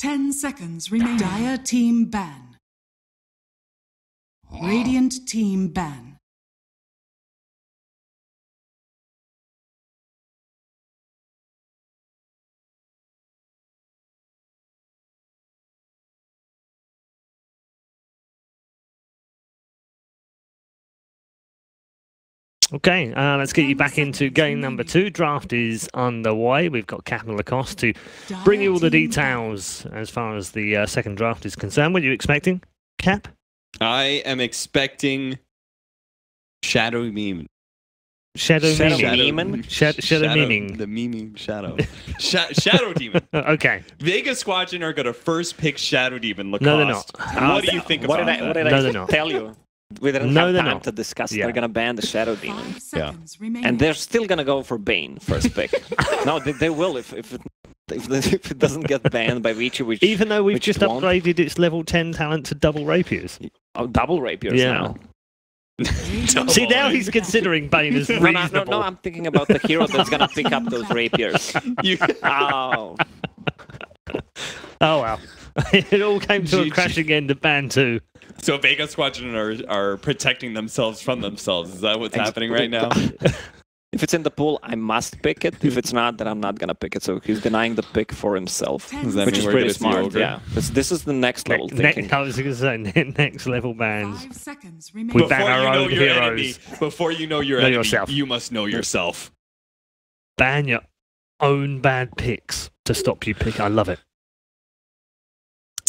Ten seconds remain. Dire team ban. Radiant team ban. Okay, uh, let's get you back into game number two. Draft is underway. We've got Captain Lacoste to bring you all the details as far as the uh, second draft is concerned. What are you expecting, Cap? I am expecting Shadow Meme. Shadow, Shadow memeing. Demon? Sha- shadow, memeing. The memeing Shadow. Sha- Shadow Demon. okay. Vegas Squadron are going to first pick Shadow Demon Lacoste. No, they're not. What do you think what about did I, What did No, I they're tell you? We didn't No, have time not. to discuss. Yeah. They're gonna ban the Shadow Demon, Five seconds remaining. and they're still gonna go for Bane first pick. no, they, they will if if it, if, if it doesn't get banned by Vici, which Even though we've just it won't. upgraded its level 10 talent to double rapiers. oh, double rapiers Yeah. now. See, now he's considering Bane as No, reasonable. no, no, no, I'm thinking about the hero that's gonna pick up those rapiers. You- Oh, Oh, well. it all came to a GG. crashing end of Ban 2. so Vegas Squadron are, are protecting themselves from themselves. Is that what's Ex- happening right now? if it's in the pool, I must pick it. If it's not, then I'm not gonna pick it. So he's denying the pick for himself, Ten Does that which is pretty smart. Yeah, this, this is the next level Ne- thinking. ne- I was going to say, next level bans. Five seconds We remaining. ban before our you know own your heroes. enemy, before you know your Know enemy, yourself. you must know yourself. Ban your own bad picks to stop you picking. I love it.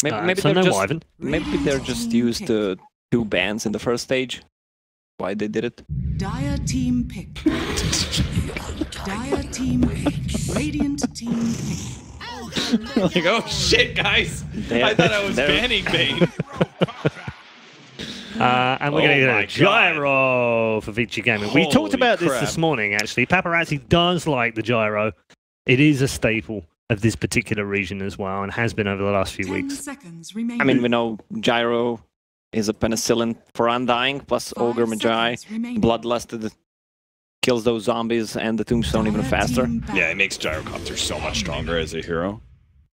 Maybe, Uh, maybe so they're no just Wyvern. maybe they're just used to two bands in the first stage. Why they did it? Dire team pick. Dire team pick. Radiant team pick. like, oh shit, guys! They're- I thought I was they're- banning Bane. Uh, and we're going Oh to my get a gyro for Vici Gaming. We talked Holy about this this morning, actually. Paparazi does like the gyro. It is a staple of this particular region as well, and has been over the last few Ten weeks. seconds remaining. I mean, we know Gyro is a penicillin for undying, plus Five Ogre Magi, seconds. Bloodlusted kills those zombies and the Tombstone even faster. Yeah, it makes Gyrocopter so much stronger as a hero.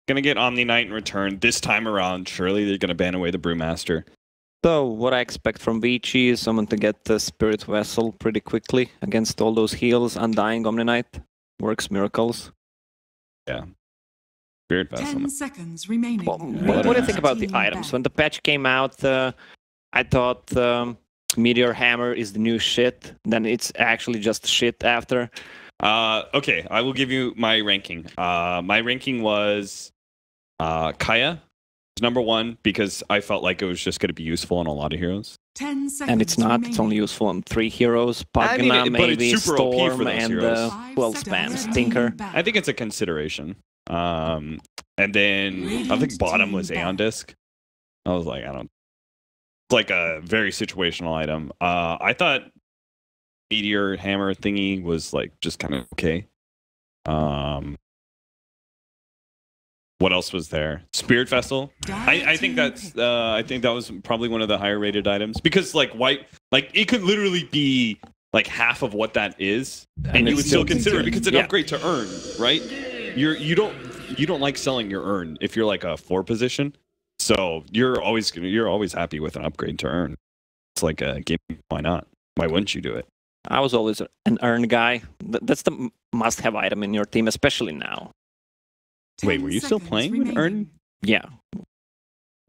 Gonna get Omni Knight in return this time around. Surely they're gonna ban away the Brewmaster. So, what I expect from Vici is someone to get the Spirit Vessel pretty quickly against all those heals. Undying Omni Knight works miracles. Spirit Vessel. Ten seconds remaining. Well, what, what do you think about the items? ban. When the patch came out, uh, I thought um, Meteor Hammer is the new shit. Then it's actually just shit after. Uh, okay, I will give you my ranking. Uh, my ranking was uh, Kaya was number one because I felt like it was just going to be useful on a lot of heroes. Ten seconds and it's not. remaining. It's only useful on three heroes: I mean, Pugna, it- but it's maybe super OP for Storm, and heroes. uh, well, spam Stinker. I think it's a consideration. Um, and then I think Radiant bottom was Aeon. Disc. I was like, I don't. It's like a very situational item. Uh, I thought Meteor Hammer thingy was like just kind of okay. Um, what else was there? Spirit Vessel. I, I think that's uh, I think that was probably one of the higher rated items because like white like it could literally be like half of what that is and, you would still still consider it because it's an Yeah. upgrade to Urn right you're you don't you don't like selling your Urn if you're like a four position so you're always you're always happy with an upgrade to Urn it's like a game why not why wouldn't you do it I was always an Urn guy. That's the must-have item in your team, especially now. Wait, were you still seconds playing with. Urn? Yeah.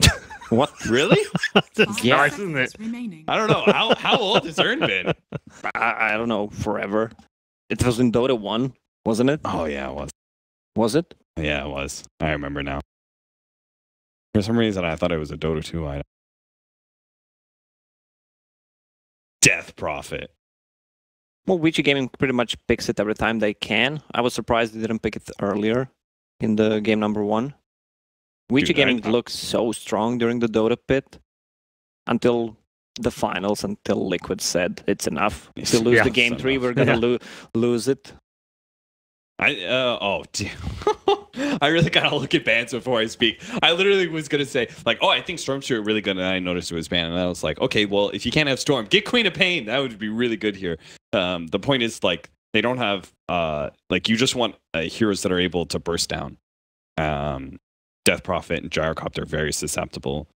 what? really That's Yeah. nice, isn't it? remaining. i don't know how how old has Urn been I, I don't know. Forever. It was in Dota One, wasn't it? oh yeah it was Was it? Yeah, it was. I remember now. For some reason, I thought it was a Dota 2 item. Death Prophet. Well, Vici Gaming pretty much picks it every time they can. I was surprised they didn't pick it earlier in the game number one. Vici Dude, Gaming I- looked so strong during the Dota pit until the finals, until Liquid said it's enough. If we lose Yeah, the game three, we're gonna Yeah. lo- lose it. I uh oh damn. I really gotta look at bans before I speak. I literally was gonna say like, oh, I think Storm's here really good, and I noticed it was banned, and I was like, okay, well, if you can't have Storm, get Queen of Pain. That would be really good here. Um, the point is like they don't have uh like you just want uh, heroes that are able to burst down. Um, Death Prophet and Gyrocopter are very susceptible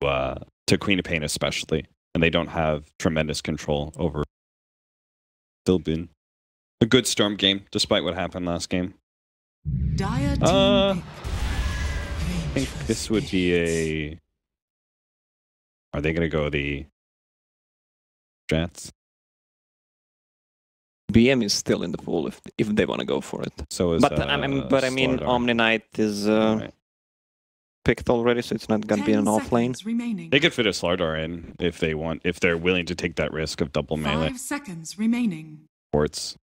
to, uh, to Queen of Pain, especially, and they don't have tremendous control over. Been a good Storm game, despite what happened last game. Dire Uh. I think this would be a. Are they going to go the Jets? BM is still in the pool if if they want to go for it. So is. But I mean, uh, but I mean, Omni Knight is uh, Right. picked already, so it's not gonna be an off lane. remaining. They could fit a Slardar in if they want, if they're willing to take that risk of double melee Five seconds remaining. ports.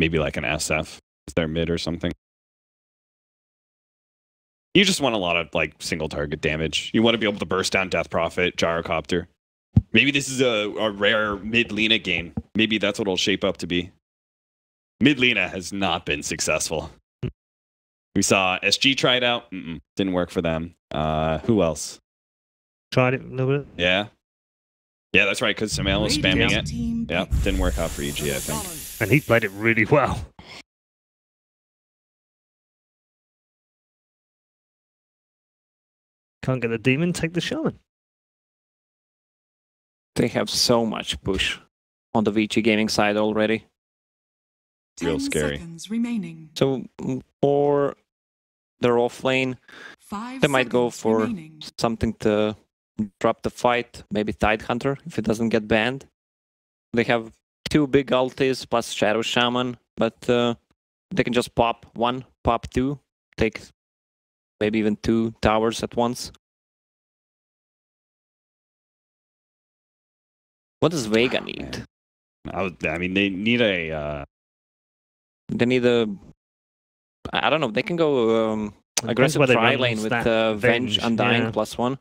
Maybe like an SF is their mid or something. You just want a lot of like single target damage. You want to be able to burst down Death Prophet, Gyrocopter. Maybe this is a, a rare mid Lina game. Maybe that's what it'll shape up to be. Mid Lina has not been successful. We saw SG try it out. Mm-mm, didn't work for them. Uh, who else? Tried it a little bit. Yeah. Yeah, that's right, because SumaiL was spamming it. team Yeah, didn't work out for EG, I think. And he played it really well. Can't get the demon, take the shaman. They have so much push on the VG gaming side already. real scary. remaining. So mm, for their off lane, Five They might go for- remaining. something to drop the fight, maybe Tidehunter if it doesn't get banned. They have two big ultis plus Shadow Shaman, but uh, they can just pop one, pop two, take maybe even two towers at once. What does Vega Oh, need? I, would, I mean, they need a. Uh, They need a. I don't know. They can go um, aggressive tri lane with uh, Venge, Venge, Undying yeah. plus one.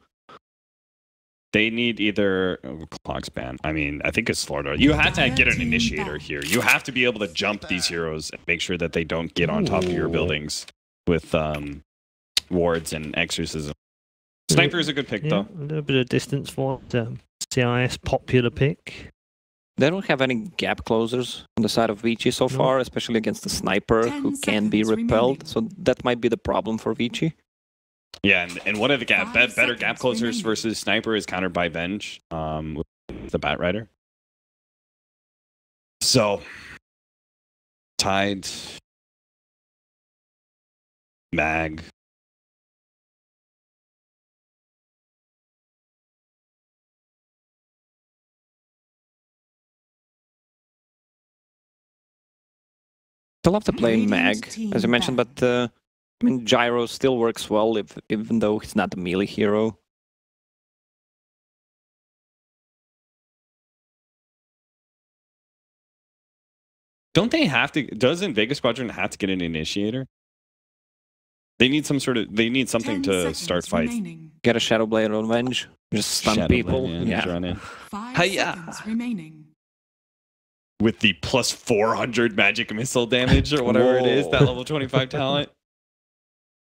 They need either oh, clock span. I mean, I think it's Florida. You have to get an initiator here. You have to be able to jump these heroes and make sure that they don't get on top of your buildings with um, wards and exorcism. Sniper is a good pick, Yeah, though. a little bit of distance for um, CIS popular pick. They don't have any gap closers on the side of Vici so No. far, especially against the sniper Ten who can be repelled. remaining. So that might be the problem for Vici. Yeah, and, and one of the gap, be- better gap closers remaining. versus sniper is countered by Venge um, with the Bat Rider. So, Tide, Mag. I love to play Mag, as you mentioned, but uh, I mean Gyro still works well, if even though he's not a melee hero. Don't they have to? Doesn't Vegas Squadron have to get an initiator? They need some sort of. They need something to start fights. remaining. Get a Shadow Blade on Venge, just stun Shadow people. Blade, yeah. just run in. Five Hi-ya. seconds remaining. with the plus 400 magic missile damage or whatever it is, that level 25 talent.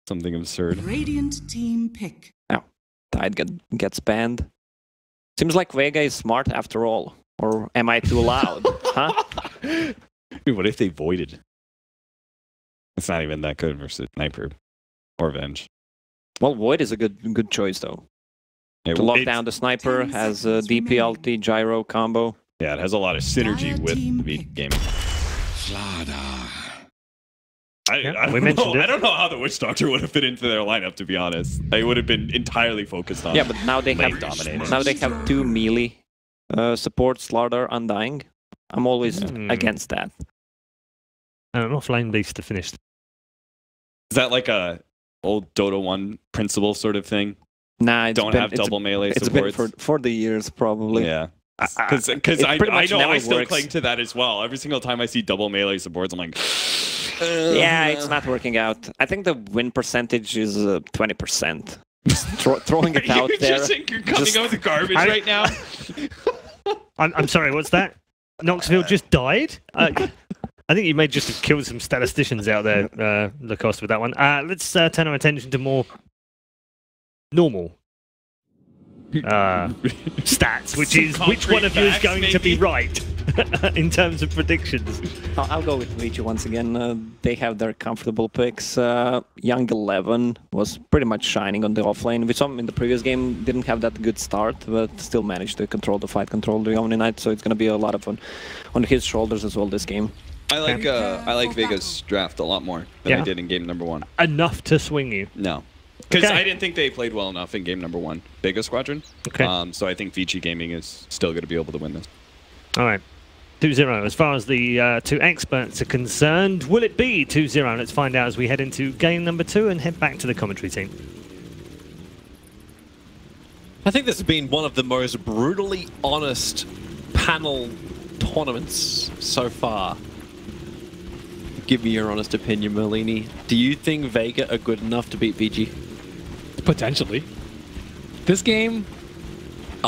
Something absurd. Radiant team pick. Oh, Tide get, gets banned. Seems like Vega is smart after all. Or am I too loud? huh? Dude, what if they voided? It's not even that good versus Sniper or Venge. Well, Void is a good good choice though. It, To lock down the sniper, has a seconds DP remaining. ulti, gyro combo. Yeah, it has a lot of synergy Dire with the pick. game. Slardar. I, Yeah, I, don't mentioned know, it. I don't know how the Witch Doctor would have fit into their lineup, to be honest. They would have been entirely focused on Yeah, but now they have dominating. now they have two melee uh, support Slardar Undying. I'm always Hmm. against that. And an offlane beast to finish. Is that like a old Dota 1 principle sort of thing? Nah, it's Don't been, have it's, double melee It's been supports? for for the years probably. Yeah. I- I- Because I, I know I still works. cling to that as well. Every single time I see double melee supports, I'm like, Yeah, it's not working out. I think the win percentage is uh, twenty percent. Throw, throwing it out you there. just think you're coming Just- out with garbage I- right now? I'm, I'm sorry, what's that? Knoxville just died? Uh, I think you may just have killed some statisticians out there, uh, Lacoste, with that one. Uh, let's uh, turn our attention to more normal uh, stats, which Some is which one of you is facts, going to be right. in terms of predictions. I'll, I'll go with Vici once again. Uh, they have their comfortable picks. Uh, Young Eleven was pretty much shining on the offlane. We saw him in the previous game. Didn't have that good start, but still managed to control the fight, control the Omni Knight. So it's gonna be a lot of fun on his shoulders as well this game. I like uh, I like Vega's draft a lot more than I did in game number one. Enough to swing you. No. Because Okay. I didn't think they played well enough in game number one, Vega Squadron. Okay. Um, so I think Vici Gaming is still going to be able to win this. All right. 2 0. As far as the uh, two experts are concerned, will it be 2 0? Let's find out as we head into game number two and head back to the commentary team. I think this has been one of the most brutally honest panel tournaments so far. Give me your honest opinion, Merlini. Do you think Vega are good enough to beat VG? Potentially. This game,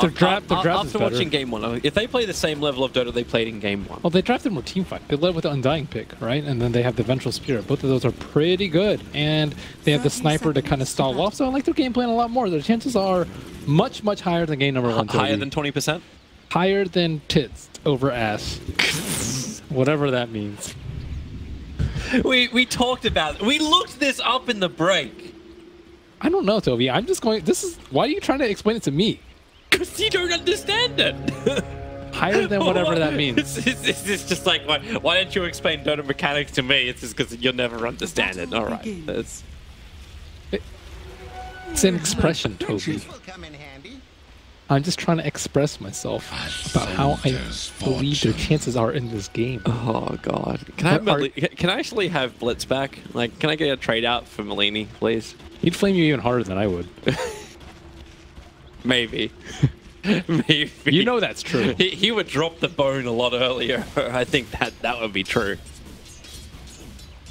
the draft, the uh, draft is After better. watching game one, if they play the same level of Dota they played in game one, Well, they drafted more team fight. They led with the Undying pick, right? And then they have the Vengeful Spirit. Both of those are pretty good. And they have the Sniper to kind of stall off. So I like their game plan a lot more. Their chances are much, much higher than game number one. higher than 20%? higher than tits over ass. Whatever that means. We, we talked about We looked this up in the break. I don't know, Toby. I'm just going. This is why are you trying to explain it to me? Because you don't understand it. Higher than whatever that means. It's, it's, it's- it's just like, why, why don't you explain Dota mechanics to me? It's just because you'll never understand it. All right. That's, It's an expression, Toby. I'm just trying to express myself about how I believe their chances are in this game. oh, God. Can I, Are- can I actually have Blitz back? Like, can I get a trade out for Merlini, please? He'd flame you even harder than I would. Maybe. Maybe. You know that's true. He, he would drop the bone a lot earlier. I think that that would be true.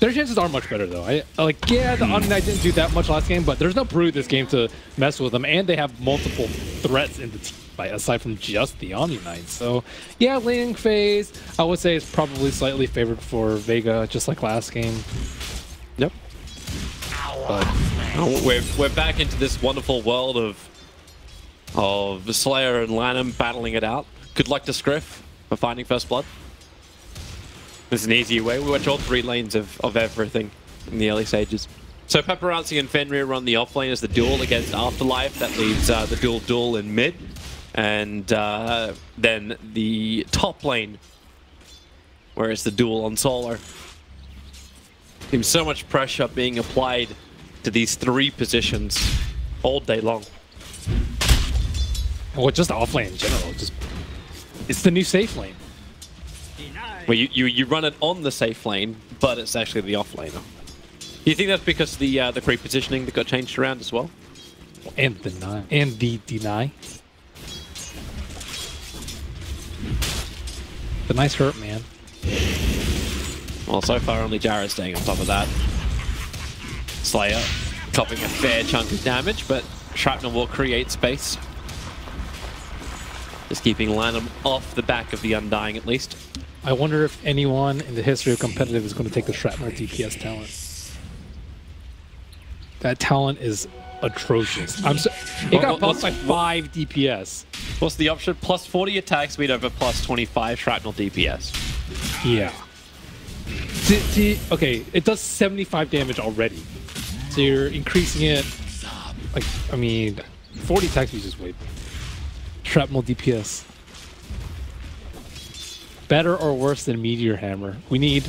Their chances are much better though. I like yeah, the Omni Knight didn't do that much last game, but there's no brood this game to mess with them, and they have multiple threats in the team fight aside from just the Omni Knight. So yeah, laning phase I would say is probably slightly favored for Vega, just like last game. But We're, we're back into this wonderful world of of Slayer and LaNm battling it out. Good luck to Scriff for finding First Blood. This is an easy way. We watch all three lanes of, of everything in the early stages. So Paparazi and Fenrir run the off lane as the duel against Afterlife. That leaves uh, the dual duel in mid. And uh, then the top lane, where it's the duel on solo. Seems so much pressure being applied to these three positions all day long. well, just offlane in general, just it's the new safe lane. Where you, you, you run it on the safe lane, but it's actually the off laner. You think that's because the uh, the creep positioning that got changed around as well? And the deny and the deny. The nice hurt man. Well, so far only Jara's staying on top of that. Slayer copying a fair chunk of damage, but Shrapnel will create space. Just keeping LaNm off the back of the Undying at least. I wonder if anyone in the history of competitive is going to take the Shrapnel DPS talent. That talent is atrocious. I'm so, it What- got buffed by five DPS. What's the option? Plus 40 attack speed over plus 25 Shrapnel DPS. Yeah. D- d- okay, it does 75 damage already. So you're increasing it. Like, I mean, 40 attack speed is just way. Shrapnel DPS. Better or worse than Meteor Hammer? We need.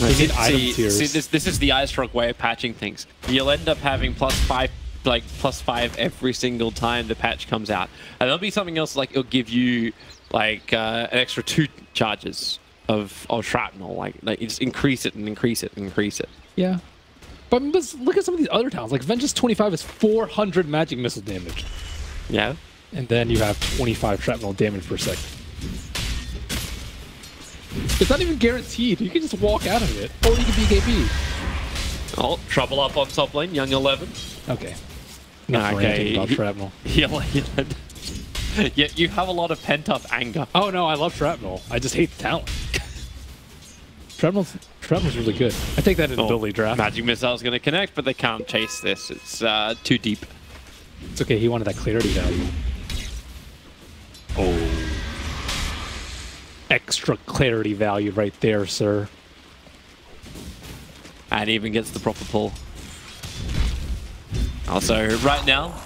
We need see, item see, tiers. see, this this is the IceFrog way of patching things. You'll end up having plus five, like plus five every single time the patch comes out, and there'll be something else like it'll give you like uh, an extra two charges of of shrapnel. Like like you just increase it and increase it and increase it. Yeah. But let's look at some of these other towns. Like Vengeance 25 is 400 magic missile damage. Yeah. And then you have 25 shrapnel damage per second. It's not even guaranteed. You can just walk out of it. Or you can BKB. Oh, trouble up on top lane, young eleven. Okay. Not Okay, ranting about he- shrapnel. Yeah, you have a lot of pent up anger. Oh no, I love shrapnel. I just hate the talent. Shrapnel's, shrapnel's really good. I take that in Oh, ability draft. Magic missile's going to connect, but they can't chase this. It's uh, too deep. It's okay, he wanted that clarity value. Oh. Extra clarity value right there, sir. and even gets the proper pull. Also, right now,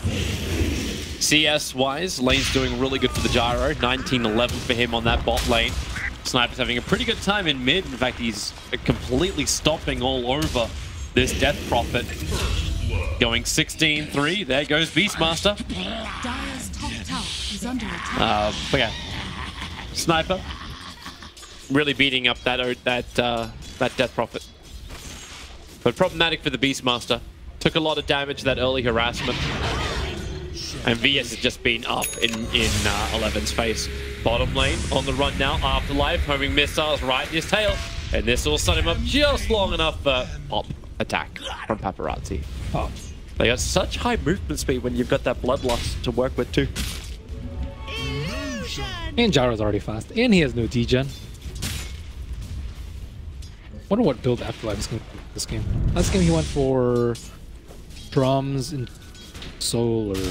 CS wise, Lane's doing really good for the gyro. 19-11 for him on that bot lane. Sniper's having a pretty good time in mid. In fact, he's completely stopping all over this Death Prophet. Going 16-3. There goes Beastmaster. Uh, but yeah, Sniper really beating up that that uh, that Death Prophet. But problematic for the Beastmaster. Took a lot of damage that early harassment. And VS has just been up in, in uh, 11's face. Bottom lane on the run now. Afterlife homing missiles right in his tail. And this will set him up just long enough for pop attack from Paparazi. Oh, They got such high movement speed when you've got that bloodlust to work with too. and Gyro's already fast, and he has no degen. Wonder what build Afterlife is going to this game. Last game he went for drums and soul, or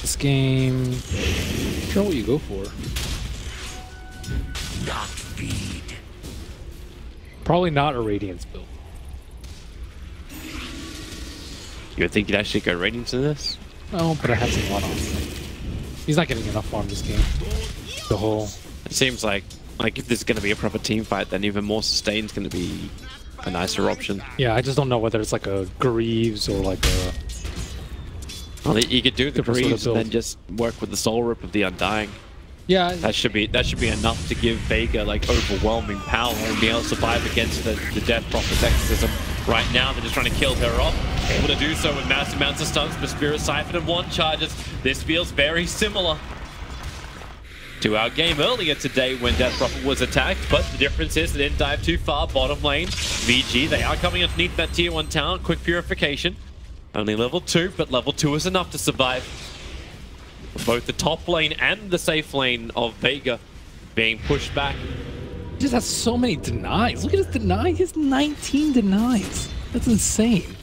this game. Not sure what you go for. Probably not a Radiance build. You would think you'd actually go ratings in this? Oh, but I have some one offs. He's not getting enough farm this game. The whole. It seems like like if there's going to be a proper team fight, then even more sustained is going to be a nicer option. Yeah, I just don't know whether it's like a Greaves or like a. Well, you could do the Different Greaves and then just work with the Soul Rip of the Undying. Yeah, That should be that should be enough to give Vega like overwhelming power and be able to survive against the, the Death Prophet's exorcism. Right now, they're just trying to kill her off. Able to do so with massive amounts of stuns, the Spirit Siphon and one charges. This feels very similar to our game earlier today when Death Prophet was attacked, but the difference is they didn't dive too far. Bottom lane, VG, they are coming underneath that tier 1 tower. Quick purification. Only level 2, but level 2 is enough to survive. Both the top lane and the safe lane of Vega being pushed back. he just has so many denies. Look at his deny. He has 19 denies. That's insane.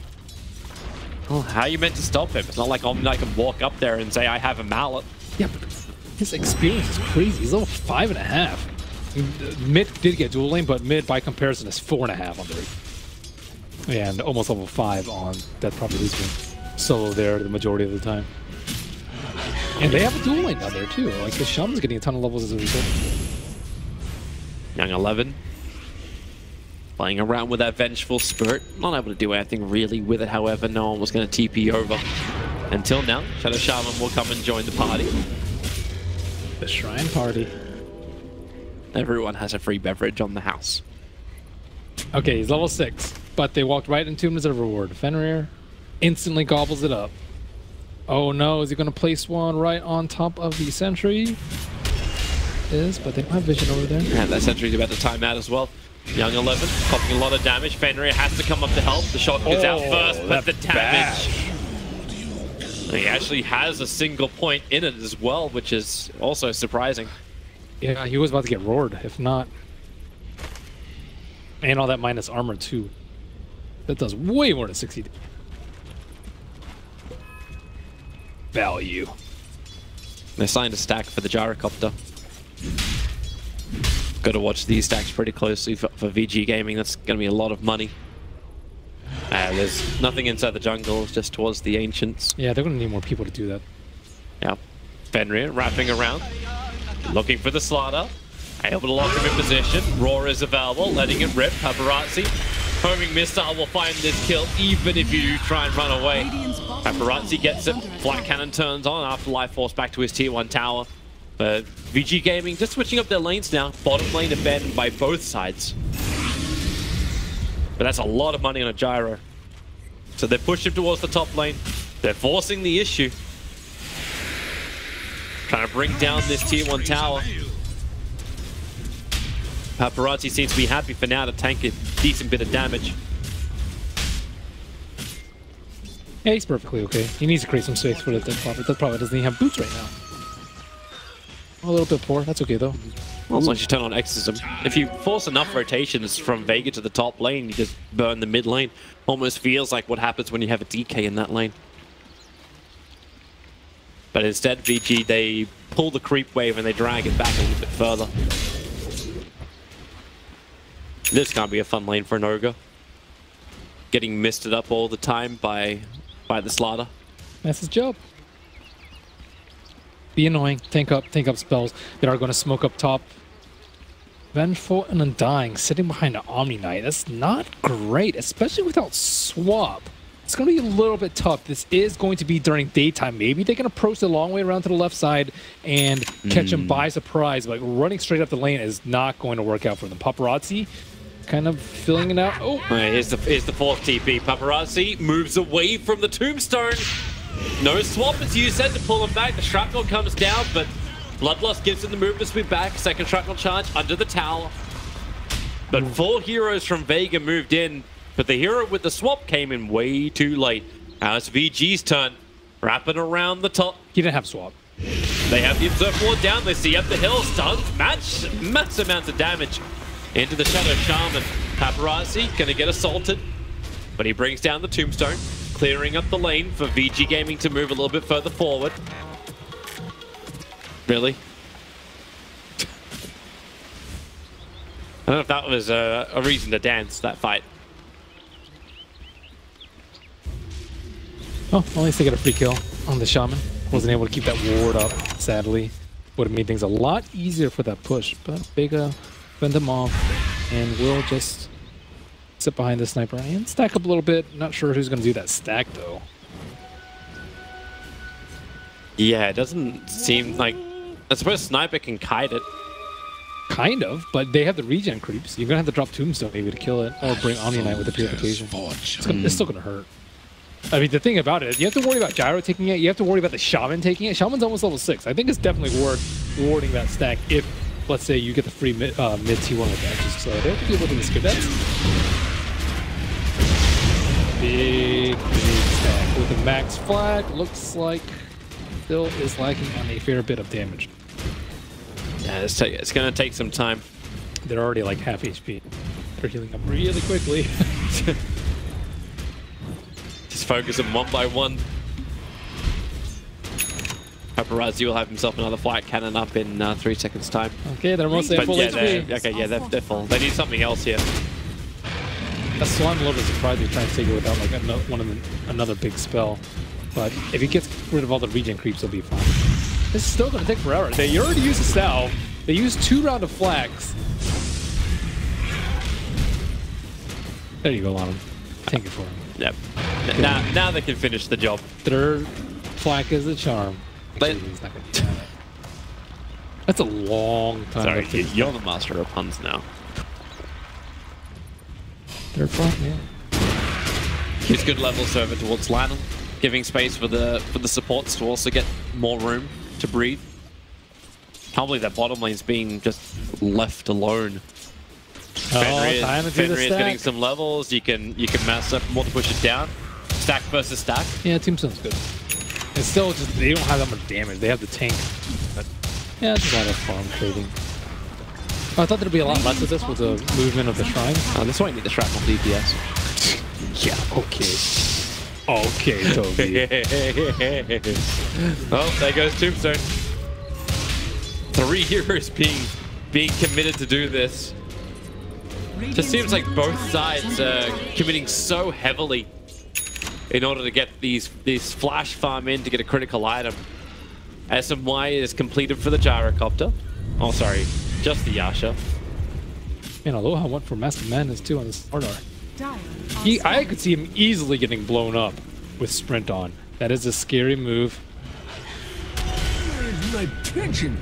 Well, how are you meant to stop him? It's not like Omni can walk up there and say, I have a mallet. Yeah, but his experience is crazy. He's level five and a half. Uh, mid did get dual lane, but mid by comparison is four and a half on the. And almost level five on that probably is been solo there the majority of the time. And they have a dual lane down there too. Like the Shaman's getting a ton of levels as a result. Young 11. Playing around with that Vengeful Spirit. Not able to do anything really with it, however. No one was going to TP over. Until now, Shadow Shaman will come and join the party. The Shrine Party. Everyone has a free beverage on the house. Okay, he's level six, but they walked right into him as a reward. Fenrir instantly gobbles it up. Oh no, is he going to place one right on top of the sentry? Is, but they don't have vision over there. And that sentry's about to time out as well. Young 11, copying a lot of damage. Fenrir has to come up to help. The shot gets out Oh, first, but the damage. He actually has a single point in it as well, which is also surprising. Yeah, he was about to get roared, if not. And all that minus armor too. That does way more than 60 damage. Value. They signed a stack for the gyrocopter. Got to watch these stacks pretty closely for, for VG Gaming. That's going to be a lot of money. Uh, there's nothing inside the jungle, it's just towards the ancients. Yeah, they're gonna need more people to do that. Yeah. Fenrir wrapping around, looking for the Slardar. Able to lock him in position. Roar is available, letting it rip. Paparazi. Homing missile will find this kill even if you try and run away. Paparazi gets it. Flak Cannon turns on after Life Force back to his tier 1 tower. But VG Gaming just switching up their lanes now. Bottom lane abandoned by both sides. But that's a lot of money on a gyro. So they're pushing towards the top lane. They're forcing the issue. Trying to bring down this tier 1 tower. Uh, Paparazi seems to be happy for now to tank a decent bit of damage. Yeah, he's perfectly okay. He needs to create some space for the dead prophet. That prophet doesn't even have boots right now. Oh, a little bit poor. That's okay though. Well, once you turn on Exorcism, um, if you force enough rotations from Vega to the top lane, you just burn the mid lane. Almost feels like what happens when you have a DK in that lane. But instead, VG, they pull the creep wave and they drag it back a little bit further. This can't be a fun lane for an ogre. Getting misted up all the time by by the Slardar. That's his job. Be annoying. Tank up, tank up spells that are going to smoke up top. Vengeful and Undying sitting behind an Omni Knight. That's not great, especially without swap. It's going to be a little bit tough. This is going to be during daytime. Maybe they can approach the long way around to the left side and catch him hmm. by surprise. But running straight up the lane is not going to work out for them. Paparazi kind of filling it out. Oh, Alright, here's the here's the fourth TP. Paparazi moves away from the tombstone. No swap as you said to pull him back. The shrapnel comes down, but Bloodlust gives him the move to sweep back. Second shrapnel charge under the tower. But four heroes from Vega moved in, but the hero with the swap came in way too late. Now it's VG's turn. Wrapping around the top. he didn't have swap. They have the Observer Ward down. They see up the hill. Stuns. Match. Mass amounts of damage into the Shadow Shaman. Paparazi gonna get assaulted. But he brings down the Tombstone. Clearing up the lane for VG Gaming to move a little bit further forward. Really? I don't know if that was a, a reason to dance, that fight. Oh, at least they got a free kill on the shaman. Wasn't able to keep that ward up, sadly. Would have made things a lot easier for that push, but Vega fend them off and we'll just sit behind the sniper and stack up a little bit. Not sure who's going to do that stack though. Yeah, it doesn't seem like... I suppose Sniper can kite it. Kind of, but they have the regen creeps. You're going to have to drop Tombstone maybe to kill it or bring Omni Knight with the purification. It's, gonna, it's still going to hurt. I mean, the thing about it, you have to worry about Gyro taking it. You have to worry about the Shaman taking it. Shaman's almost level 6. I think it's definitely worth rewarding that stack if, let's say, you get the free mid, uh, mid T1 with so they have to be able to skip that. Big, big stack with the max flag. Looks like still is lacking on a fair bit of damage. Yeah, it's, it's going to take some time. They're already like half HP. They're healing up really quickly. Just focus them one by one. Paparazi will have himself another Flak Cannon up in uh, three seconds' time. okay, they're mostly But full yeah, HP. okay, yeah, they're, they're full. They need something else here. That's why I'm a little bit surprised they're trying to take it without like ano- one of the, another big spell. But if he gets rid of all the regen creeps, he'll be fine. This is still going to take forever. They already used a salve. They used two round of flags. There you go, Lana. Take it for him. Yep. Now, now they can finish the job. Third flag is a charm. But- he's not gonna. That's a long time. Sorry, you- you're the master of puns now. Third flag, yeah. He's good level server towards LaNm, giving space for the for the supports to also get more room to breathe. Can't believe that bottom lane's being just left alone. Oh, Fenrir, time to Fenrir is getting some levels. You can you can mass up more to push it down. Stack versus stack. Yeah, team sounds good. It's still just they don't have that much damage. They have the tank. But yeah, it's just a lot of farm trading. I thought there'd be a lot less of this with the movement of the shrine. Oh, that's why I need the shrapnel DPS. Yeah, okay. Okay, Toby. oh, there goes Tombstone. Three heroes being being committed to do this. Just seems like both sides are committing so heavily in order to get these these flash farm in to get a critical item. SMY is completed for the gyrocopter. Oh, sorry, just the Yasha. Man, Aloha went for Mask of Madness too on this Slardar. He, I could see him easily getting blown up with Sprint on. That is a scary move. My pension.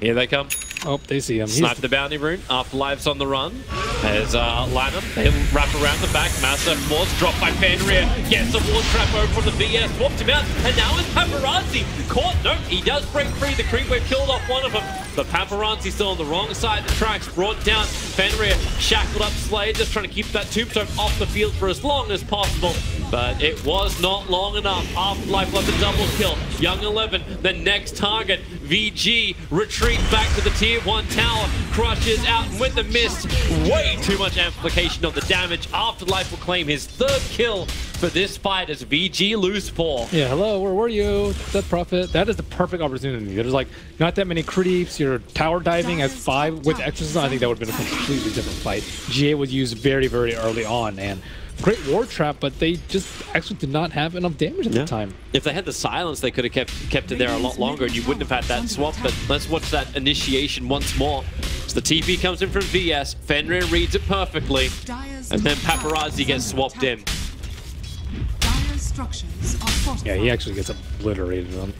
Here they come. Oh, they see him. Snipe the bounty rune. Afterlife's on the run. There's uh, LaNm. They wrap around the back. Massive Morse dropped by Fenrir. Gets the wall trap over from the BS. Swapped him out. And now it's Paparazi. Caught. No, he does break free. The creep wave killed off one of them. But Paparazi still on the wrong side the tracks. Brought down. Fenrir shackled up Slade. Just trying to keep that tombstone off the field for as long as possible. But it was not long enough. Afterlife got the double kill. Young 11, the next target. VG retreat back to the tier 1 tower. Crushes out and with the mist. Way too much amplification of the damage. Afterlife will claim his third kill for this fight as VG lose four. Yeah, hello, where were you? Death Prophet. That is the perfect opportunity. There's like not that many creeps. You're tower diving as five with exorcism. I think that would have been a completely different fight. GA was used very, very early on, and great war trap, but they just actually did not have enough damage at Yeah. the time. If they had the silence, they could have kept kept it there a lot longer, and you wouldn't have had that swap. But let's watch that initiation once more. So the TP comes in from VS. Fenrir reads it perfectly, and then Paparazi gets swapped in. attack. Dire's structures are fortified. Yeah, he actually gets obliterated on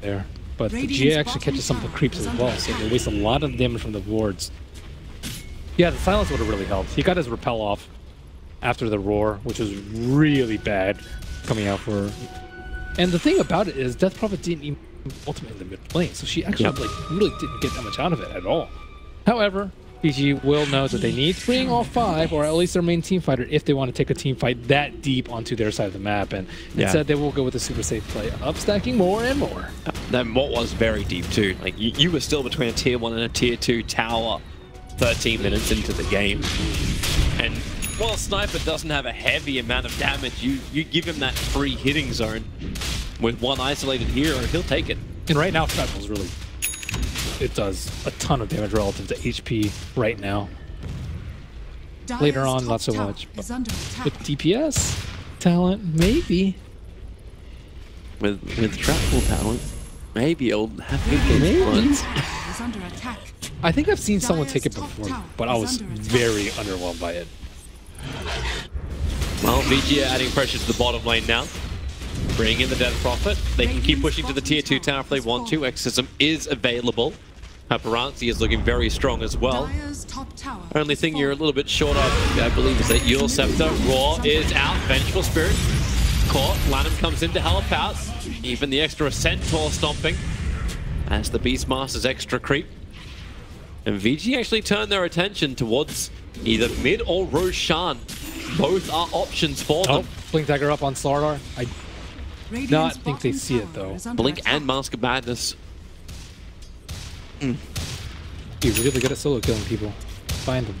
there. But the GA actually catches some of the creeps as well, so they waste a lot of damage from the wards. Yeah, the silence would have really helped. He got his repel off after the roar, which was really bad coming out for. And the thing about it is, Death Prophet didn't even ultimate in the mid lane, so she actually Yep. like really didn't get that much out of it at all. However, PG will know that they need to bring all five, or at least their main team fighter, if they want to take a team fight that deep onto their side of the map. And Yeah. instead, they will go with a super safe play, upstacking more and more. Then what was very deep too. Like you, you were still between a tier one and a tier two tower, 13 minutes into the game, and while Sniper doesn't have a heavy amount of damage, you you give him that free hitting zone with one isolated hero, he'll take it. And right now, Shrapnel's really. It does a ton of damage relative to HP right now. Dire's later on, not so much, is under attack. With DPS talent, maybe. With with travel talent, maybe it'll have good Maybe. influence. under attack. I think I've seen someone take it before, but I was under very underwhelmed by it. Well, VG are adding pressure to the bottom lane now. Bringing in the Death Prophet. They can keep pushing to the tier 2 tower if they want to. Exorcism is available. Paparazi is looking very strong as well. Dire's top tower Only thing you're a little bit short of, I believe, is that your Scepter. Raw is out. Vengeful Spirit caught. LaNm comes in to help out. Even the extra Centaur stomping as the Beastmaster's extra creep. And VG actually turned their attention towards either mid or Roshan. Both are options for Oh, them. Blink Dagger up on Slardar. I Radiant's not think they see it, though. Blink attack. and Mask of Madness. Hmm. be really good at solo killing people. Find them.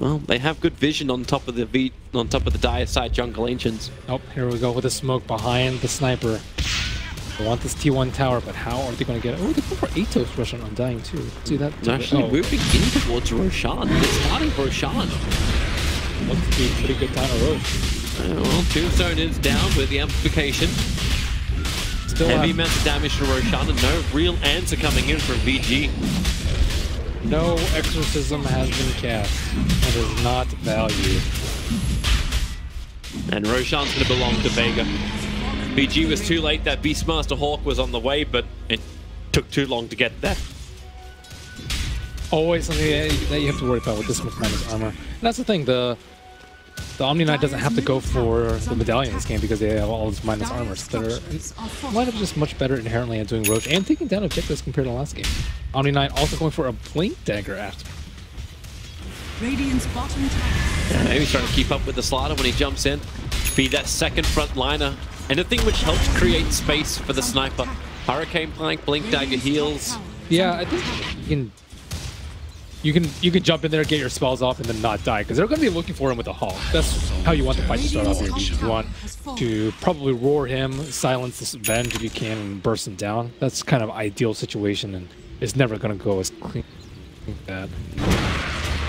Well, they have good vision on top of the V on top of the dire side jungle ancients. Oh, here we go with the smoke behind the sniper. I want this T1 tower, but how are they going to get it? Oh, they go for Atos rush on Undying too. See that? Actually oh, moving in towards Roshan. They're starting Roshan. looks to be a pretty good time of Rosh. Uh, well, Tombstone is down with the amplification. Still Heavy amounts of damage to Roshan and no real answer coming in from VG. no exorcism has been cast. That is not valued. And Roshan's going to belong to Vega. VG was too late. That Beastmaster Hawk was on the way, but it took too long to get there. Always something that that you have to worry about with this with minus armor. And that's the thing. The the Omni Knight doesn't have to go for the medallion in this game because they have all these minus armor. So they're Structures are might have just much better inherently at doing Rosh and taking down objectives compared to last game. Omni Knight also going for a blink dagger after. Radiant's bottom tower. Yeah, maybe he's trying to keep up with the Slardar when he jumps in. Be that second front liner. Anything which helps create space for the sniper. Hurricane Plank, Blink Dagger heals. Yeah, I think you can you can you can jump in there, get your spells off, and then not die because they're going to be looking for him with a Hawk. That's how you want the fight to start off here. You want to probably roar him, silence this Venge if you can, and burst him down. That's kind of ideal situation, and it's never going to go as clean as that.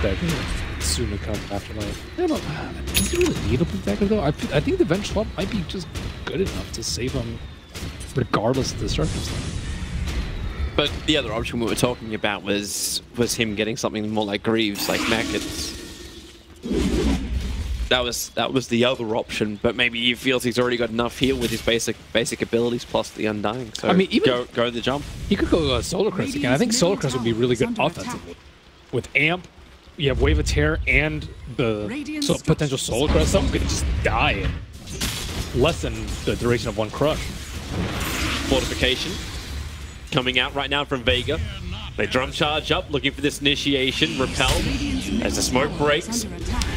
That soon come after like I don't know. Does he really need a Protector, though? I, I think the Venge swap might be just good enough to save him, regardless of the circumstance. But the other option we were talking about was was him getting something more like Greaves, like Mackets. That was that was the other option, but maybe he feels he's already got enough heal with his basic basic abilities plus the Undying. So I mean, even- go go the jump. He could go uh, Solar Crest again. I think Solar Crest would be really good offensively. With Amp, you have Wave of Terror and the Radiant so potential Solar Crest. Someone could just die in less than the duration of one crush. Fortification coming out right now from Vega. They drum charge up, looking for this initiation. Repel as the smoke breaks.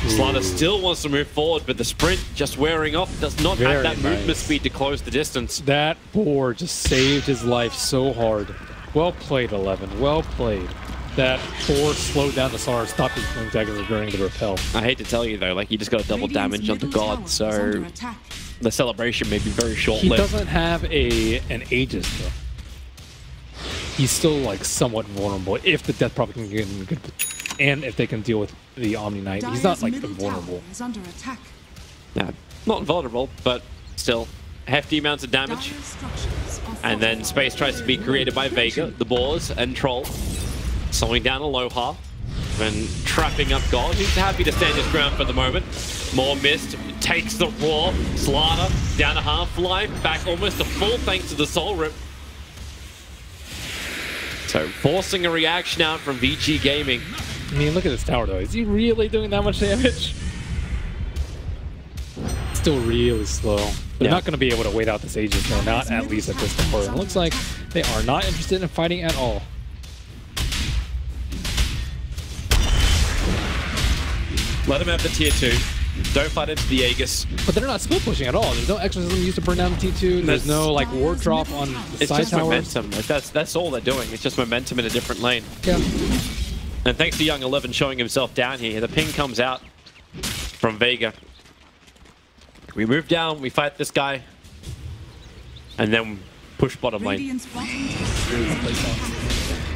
Slardar still wants to move forward, but the sprint just wearing off does not Very have that movement speed to close the distance. That board just saved his life so hard. Well played, Eleven. Well played. That Thor slowed down the Sar, stopped his Blink Dagger during the repel. I hate to tell you though, like you just got a double damage onto God, so the celebration may be very short-lived. He doesn't have a an Aegis though. He's still like somewhat vulnerable if the Death Prophet can get in good and if they can deal with the Omni Knight. He's not like invulnerable. Is under attack. Yeah, not vulnerable, but still hefty amounts of damage. Dire structures are And then space tries to be created by Vega, the Boars, and Troll. Slowing down Aloha. And trapping up God. He's happy to stand his ground for the moment. More mist. Takes the roar. Slardar down to half life. Back almost to full thanks to the Soul Rip. So forcing a reaction out from VG Gaming. I mean, look at this tower though. Is he really doing that much damage? Still really slow. They're Yeah. not going to be able to wait out this Aegis though, not at least at this point. It looks like they are not interested in fighting at all. Let him have the tier 2. Don't fight into the Aegis. But they're not split pushing at all. There's no exorcism used to burn down the T2. There's That's- no like ward drop on the It's side just towers. momentum. Like, that's that's all they're doing. It's just momentum in a different lane. Yeah. And thanks to Young 11 showing himself down here, the ping comes out from Vega. We move down, we fight this guy, and then push bottom lane. Radiant's bottom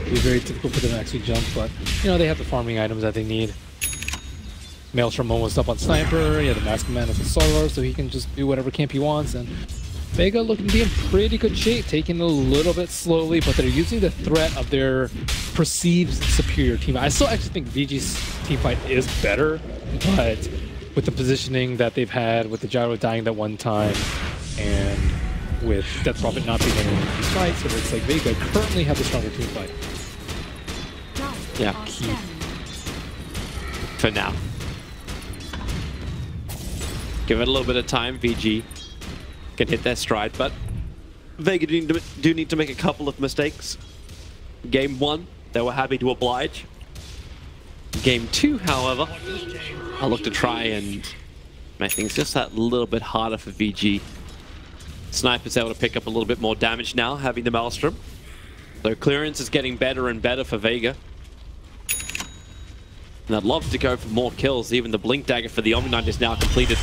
be very difficult for them to actually jump, but you know they have the farming items that they need. Maelstrom almost up on sniper. Yeah, the mask man is a solar, so he can just do whatever camp he wants. And Vega looking to be in pretty good shape, taking a little bit slowly, but they're using the threat of their perceived superior team. I still actually think VG's team fight is better, but with the positioning that they've had, with the gyro dying that one time, and with Death Prophet not being able to these fights, it looks like Vega currently have the stronger team fight. Yeah, for now. Give it a little bit of time, VG can hit their stride, but Vega do need, to, do need to make a couple of mistakes. Game one, they were happy to oblige. Game two, however, I'll look to try and make things just that little bit harder for VG. Sniper's able to pick up a little bit more damage now, having the Maelstrom. So clearance is getting better and better for Vega. And I'd love to go for more kills. Even the Blink Dagger for the Omni Knight is now completed.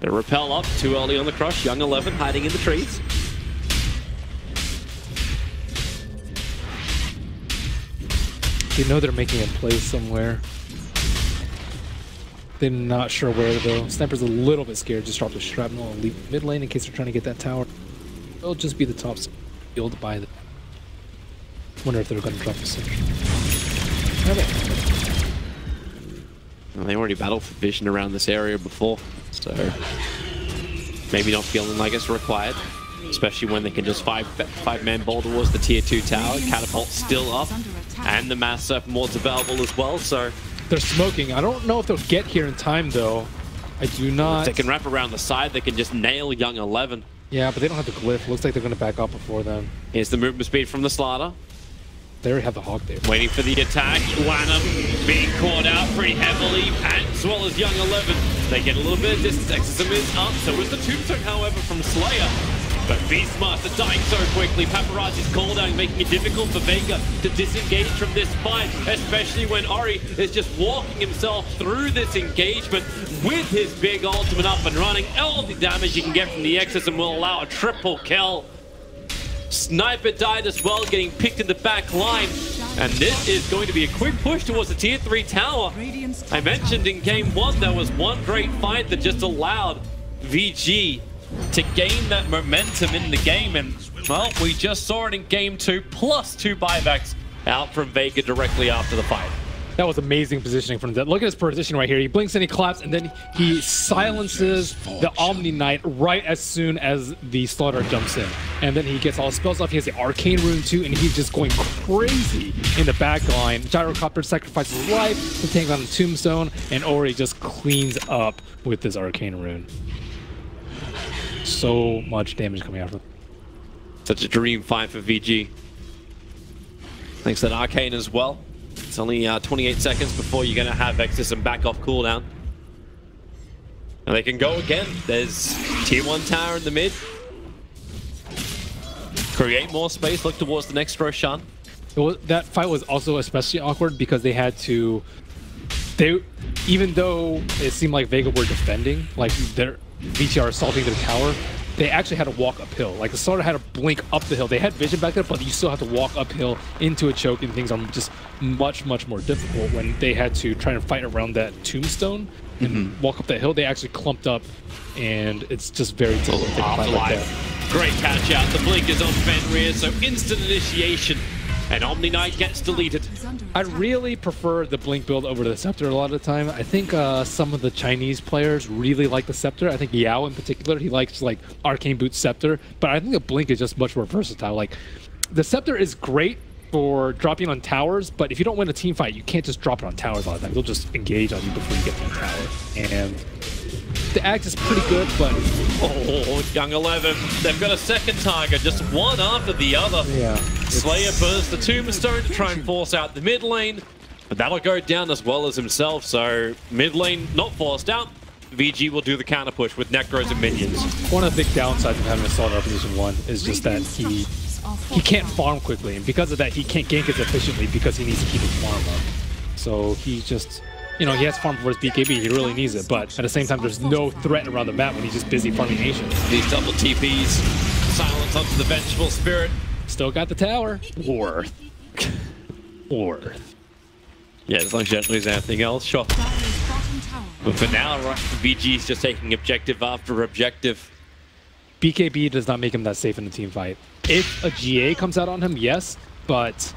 The repel up too early on the crush. Young 11 hiding in the trees. They know they're making a play somewhere. They're not sure where though. Sniper's a little bit scared. Just drop the shrapnel and leave mid lane in case they're trying to get that tower. It'll just be the top field by the. Wonder if they're to drop the sentry. Okay. Well, they already battled for vision around this area before, so maybe not feeling like it's required. Especially when they can just five five man ball towards the tier two tower. Catapult still up, and the mass serpent ward's available as well. So They're smoking. I don't know if they'll get here in time though. I do if not. they can wrap around the side, they can just nail Young 11. Yeah, but they don't have the glyph. Looks like they're going to back up before then. Here's the movement speed from the Slardar. They already have the hog there. Waiting for the attack. LaNm being caught out pretty heavily, as well as Young 11. They get a little bit of distance. Exorcism is up. So is the Tombstone, however, from Slayer. But Beastmaster dying so quickly. Paparazi's call down, making it difficult for Vega to disengage from this fight, especially when Ori is just walking himself through this engagement with his big ultimate up and running. All the damage you can get from the Exorcism will allow a triple kill. Sniper died as well, getting picked in the back line. And this is going to be a quick push towards the tier 3 tower. I mentioned in game one there was one great fight that just allowed VG to gain that momentum in the game. And, well, we just saw it in game two, plus two buybacks out from Vega directly after the fight. That was amazing positioning from that. Look at his position right here. He blinks and he claps, and then he silences the Omni Knight right as soon as the Slardar jumps in. And then he gets all spells off. He has the Arcane Rune too, and he's just going crazy in the back line. Gyrocopter sacrifices his life to take on the Tombstone, and Ori just cleans up with this Arcane Rune. So much damage coming out of. Such a dream fight for VG. Thanks to Arcane as well. It's only uh, 28 seconds before you're going to have Exorcism back off cooldown. And they can go again. There's tier 1 tower in the mid. Create more space, look towards the next Roshan. Was, that fight was also especially awkward because they had to. They, even though it seemed like Vega were defending, like their VTR assaulting their tower, they actually had to walk uphill. Like the starter had to blink up the hill. They had vision back there, but you still have to walk uphill into a choke, and things are just much, much more difficult when they had to try and fight around that tombstone and mm-hmm. walk up that hill. They actually clumped up, and it's just very difficult to take fight like that. Great catch out. The blink is on Fenrir, so instant initiation. And Omni Knight gets deleted. I really prefer the Blink build over the Scepter a lot of the time. I think uh, some of the Chinese players really like the Scepter. I think Yao in particular, he likes like Arcane Boot Scepter. But I think the Blink is just much more versatile. Like the Scepter is great for dropping on towers, but if you don't win a team fight, you can't just drop it on towers all the time. They'll just engage on you before you get to the tower. And the Axe is pretty good, but Oh, Young 11. They've got a second target, just one after the other. yeah. Slayer bursts the Tombstone to try and force out the mid lane, but that'll go down as well as himself. So mid lane not forced out. VG will do the counter push with Necros and minions. One of the big downsides of having a Slardar Position 1 is just that he he can't farm quickly, and because of that, he can't gank as efficiently because he needs to keep his farm up. So he just, you know, he has farm for his BKB, he really needs it, but at the same time, there's no threat around the map when he's just busy farming nations. These double TPs, silence onto the Vengeful Spirit. Still got the tower. Worth. Worth. Yeah, as long as you don't lose anything else, sure. But for now, right, VG's just taking objective after objective. BKB does not make him that safe in the team fight. If a GA comes out on him, yes, but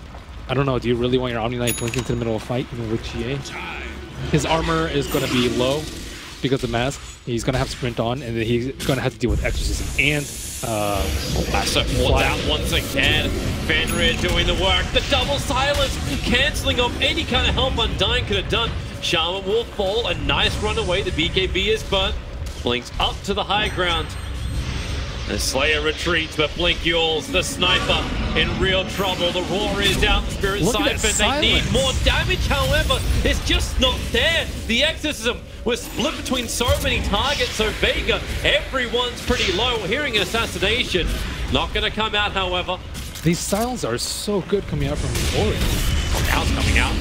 I don't know. Do you really want your Omni Knight blinking to the middle of a fight, even with GA? His armor is going to be low because the mask. He's going to have sprint on, and then he's going to have to deal with exorcism and uh, Lasso out once again. Fenrir doing the work. The double silence, cancelling off any kind of help Undying could have done. Shaman will fall. A nice run away. The BKB is burnt. Blinks up to the high ground. The Slayer retreats, but Blink Yules, the sniper, in real trouble. The roar is out. The Spirit Look Siphon, they need more damage, however, it's just not there. The Exorcism was split between so many targets, so Vega, everyone's pretty low. Hearing an assassination. Not going to come out, however. these silence are so good coming out from the Ori. Now's coming out.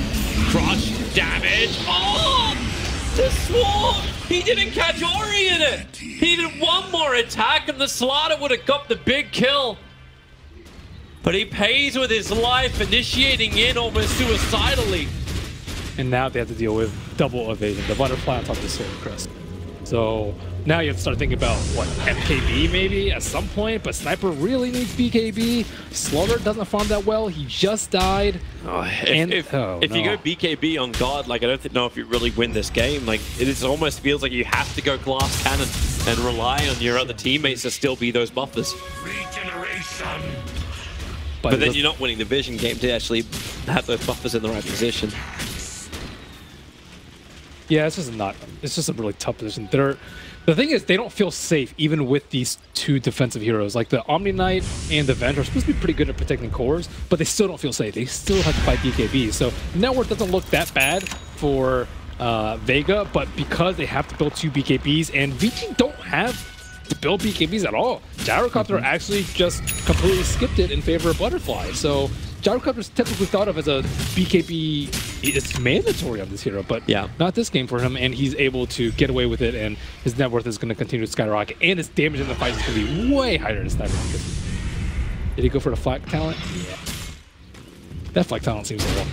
Crush, damage. Oh! The Swarm! He didn't catch Ori in it! He did one more attack and the Slardar would have got the big kill. But he pays with his life, initiating in almost suicidally. and now they have to deal with double evasion, the butterfly on top of the sword crest. So now you have to start thinking about what MKB maybe at some point, but Sniper really needs BKB. Slardar doesn't farm that well. He just died. Oh, if And- if, oh, if you go BKB on God, like I don't know if you really win this game. Like it is almost feels like you have to go glass cannon and rely on your other teammates to still be those buffers. Regeneration. But it then you're not winning the vision game to actually have those buffers in the right position. Yeah, it's just not. It's just a really tough position. They're, the thing is, they don't feel safe even with these two defensive heroes. Like the Omni Knight and the Venge are supposed to be pretty good at protecting cores, but they still don't feel safe. They still have to fight BKB. So network doesn't look that bad for uh, Vega, but because they have to build two BKBs and VG don't have to build BKBs at all. Gyrocopter actually just completely skipped it in favor of Butterfly. So Gyrocopter is typically thought of as a BKB. It's mandatory on this hero, but Yeah. not this game for him. And he's able to get away with it, and his net worth is going to continue to skyrocket, and his damage in the fight is going to be way higher than Sniper. Did he go for the flak talent? Yeah. That flak talent seems a little.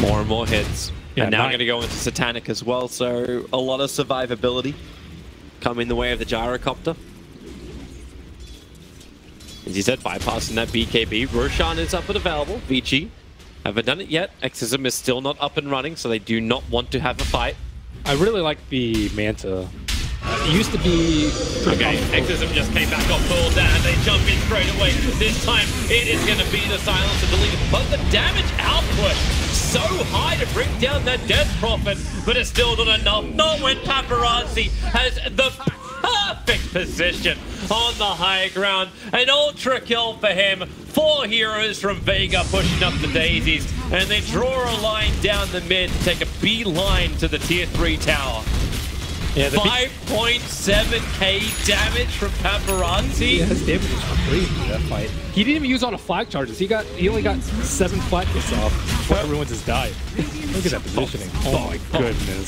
More and more hits. Yeah, and now I'm going to go into Satanic as well, so a lot of survivability come in the way of the gyrocopter. As you said, bypassing that BKB. Roshan is up and available. VG haven't done it yet. Exorcism is still not up and running, so they do not want to have a fight. I really like the Manta. It used to be pretty Okay. Exorcism just came back off pulled down and they jump in straight away. This time it is going to be the silence and delete. But the damage output so high to bring down that death prophet, but it's still not enough. Not when Paparazi has the perfect position on the high ground. An ultra kill for him. Four heroes from Vega pushing up the daisies, and they draw a line down the mid to take a beeline to the tier 3 tower. Yeah, 5.7k damage from Paparazi. Yeah, his damage was crazy that fight. He didn't even use all the flak charges. He got he only got seven flak hits off before everyone just died. Look at that positioning. Oh my goodness.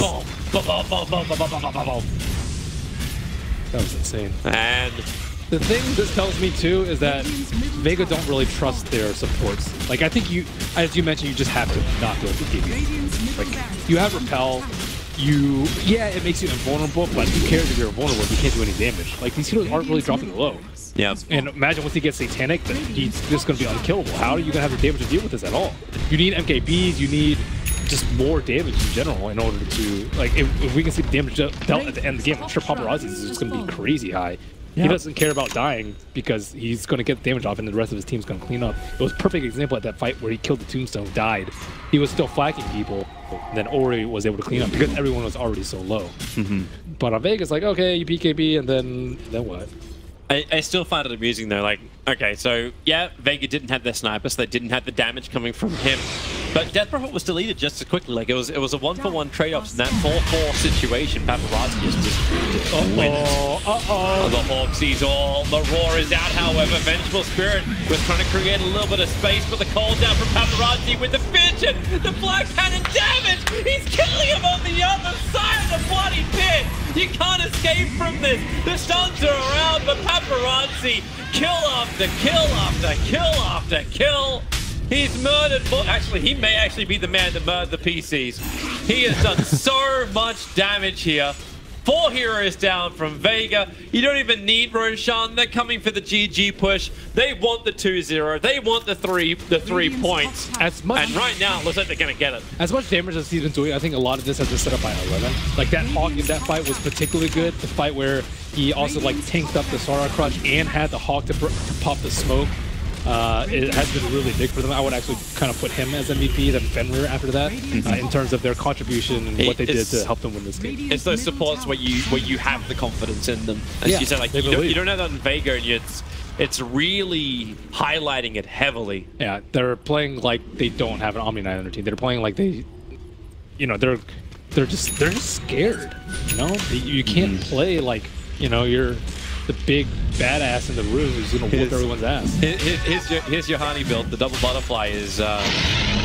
That was insane. And The thing this tells me too is that Vega don't really trust their supports. Like I think you, as you mentioned, you just have to not go to DB. Like you have repel. You yeah, it makes you invulnerable, but who cares if you're invulnerable if you can't do any damage? Like these heroes aren't really dropping low. yeah, And imagine once he gets satanic, then he's just going to be unkillable. How are you going to have the damage to deal with this at all? You need MKBs. You need just more damage in general in order to like. If, if we can see the damage dealt at the end of the game, I'm sure Paparazi is just going to be crazy high. He doesn't care about dying because he's going to get the damage off, and the rest of his team's going to clean up. It was a perfect example at that fight where he killed the Tombstone, died. He was still flagging people. Then Ori was able to clean up because everyone was already so low. Mm-hmm. But on Vegas, like, okay, you BKB, and then then what? I, I still find it amusing though. Like, okay, so yeah, Vega didn't have their sniper, so they didn't have the damage coming from him. But Death Prophet was deleted just as quickly. Like it was, it was a one for one trade off in that four four situation. Paparazi just just win. Oh, uh oh. The Hawk sees all. The roar is out, however. Vengeful Spirit was trying to create a little bit of space, but the call down from Paparazi with the vision. The Flak Cannon damage. He's killing him on the other side of the bloody pit. You can't escape from this. The stuns are around, but Paparazi kill after kill after kill after kill. He's murdered. More. Actually, he may actually be the man to murder the PCs. He has done so much damage here. Four heroes down from Vega. You don't even need Roshan. They're coming for the GG push. They want the 2-0. They want the three the three points. As much And right now, it looks like they're gonna get it. as much damage as he's been doing, I think a lot of this has been set up by 11. Like that Hawk in that fight was particularly good. The fight where he also like tanked up the Solar Crest and had the Hawk to, pr- to pop the smoke. Uh, it has been really big for them. I would actually kind of put him as MVP, then Fenrir after that, uh, in terms of their contribution and what they did to help them win this game. It's those supports where you where you have the confidence in them. As Yeah, you said, like you don't, you don't have that in Vega, and it's it's really highlighting it heavily. Yeah, they're playing like they don't have an Omni Knight on their team. They're playing like they, you know, they're they're just they're just scared. You know, you, you can't play like you know you're the big badass in the room who's gonna whoop everyone's ass. Here- here- Here's your, here's honey build. The double butterfly is uh,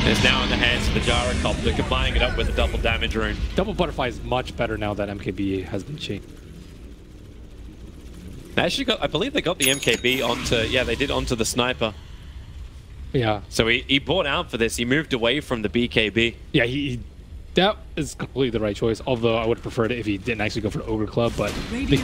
is now in the hands of the Jarikov. They're combining it up with a double damage rune. Double butterfly is much better now that MKB has been changed. They actually got, I believe they got the MKB onto, yeah, they did onto the sniper. Yeah, So he, he bought out for this. He moved away from the BKB. yeah, he. he that is completely the right choice. Although I would have preferred it if he didn't actually go for the ogre club, but I he,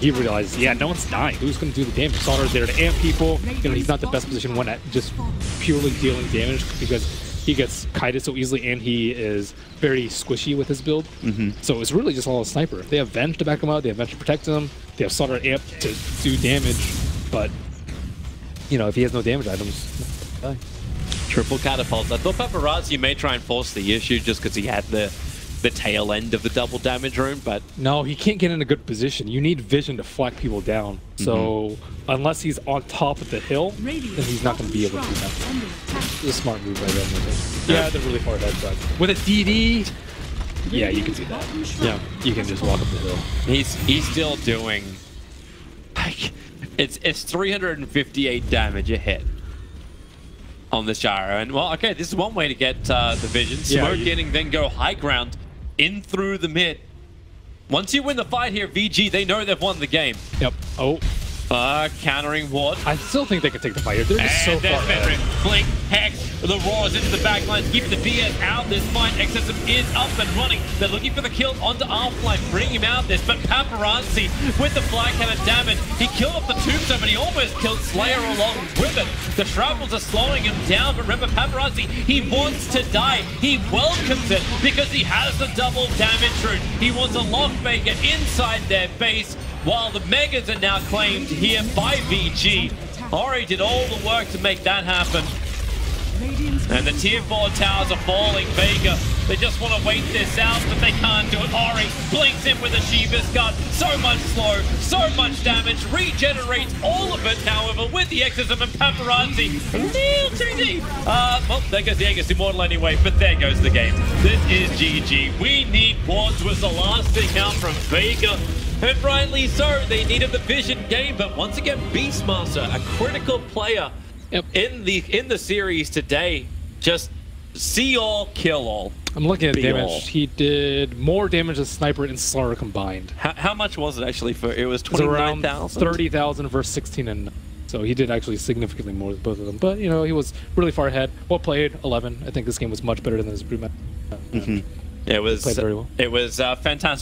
he realized, yeah, no one's dying. Who's going to do the damage? Slardar's there to amp people. You know, he's not the best position one at just purely dealing damage because he gets kited so easily and he is very squishy with his build. Mm-hmm. So it's really just all a sniper. They have Venge to back him out. They have Venge to protect him. They have Slardar amp to do damage. But you know, if he has no damage items, die. Triple catapult. I thought Paparazi may try and force the issue just because he had the the tail end of the double damage rune, but No, he can't get in a good position. You need vision to flag people down. So mm-hmm. unless he's on top of the hill, then he's not going to be able to do that. It's a smart move by them. I think. Yeah, they're really far ahead, with a DD, yeah, you can do that. Yeah, you can just walk up the hill. he's he's still doing like it's it's 358 damage a hit on this gyro. And well, okay, this is one way to get uh, the vision. Yeah, Smoke you- getting then go high ground in through the mid. Once you win the fight here, VG, they know they've won the game. Yep. Oh, Uh, countering what? I still think they can take the fight here. They're just so And far there's ahead. Blink, Hex, the Roars into the back lines, keeping the BS out. This fight, Excessive is up and running. They're looking for the kill onto Half-Life, bring him out this. But Paparazi with the Flak Cannon damage, he killed off the tombstone, but he almost killed Slayer along with it. The Shrapnels are slowing him down, but remember, Paparazi, he wants to die. He welcomes it because he has the double damage rune. He wants a lock maker inside their base, while the Megas are now claimed here by VG. Ori did all the work to make that happen. And the tier 4 towers are falling. Vega, they just want to wait this out, but they can't do it. Ori blinks in with a Shiva's gun. So much slow, so much damage. Regenerates all of it, however, with the Exorcism and Paparazi. A too deep. Uh, well, there goes the Aegis Immortal anyway, but there goes the game. This is GG. We need Quartz was the last thing out from Vega. And rightly so, they needed the vision game, but once again, Beastmaster, a critical player Yep. in the in the series today, just see all, kill all. I'm looking at damage. all. He did more damage than Sniper and Slardar combined. How, how much was it actually for? It was It's twenty around 30,000 versus 16 and so he did actually significantly more than both of them. But, you know, he was really far ahead. Well played, 11. I think this game was much better than his Brewmaster. It was Played very well. It was uh, fantastic.